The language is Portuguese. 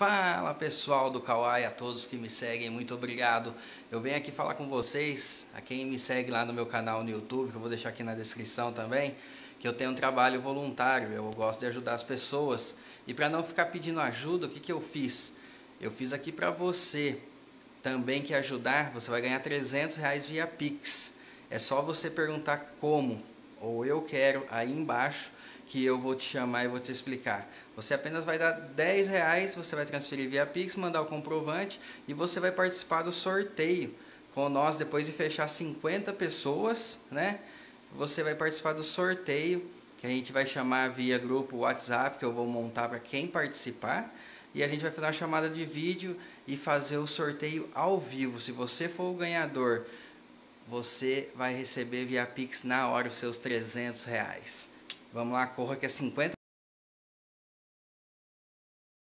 Fala pessoal do Kawaii, a todos que me seguem, muito obrigado. Eu venho aqui falar com vocês, a quem me segue lá no meu canal no YouTube, que eu vou deixar aqui na descrição também, que eu tenho um trabalho voluntário, eu gosto de ajudar as pessoas. E para não ficar pedindo ajuda, o que, que eu fiz? Eu fiz aqui para você também que ajudar, você vai ganhar 300 reais via Pix. É só você perguntar como, ou eu quero, aí embaixo que eu vou te chamar e vou te explicar. Você apenas vai dar 10 reais, você vai transferir via Pix, mandar o comprovante e você vai participar do sorteio. Com nós, depois de fechar 50 pessoas, né? Você vai participar do sorteio, que a gente vai chamar via grupo WhatsApp, que eu vou montar para quem participar. E a gente vai fazer uma chamada de vídeo e fazer o sorteio ao vivo. Se você for o ganhador, você vai receber via Pix na hora os seus 300 reais. Vamos lá, corra que é 50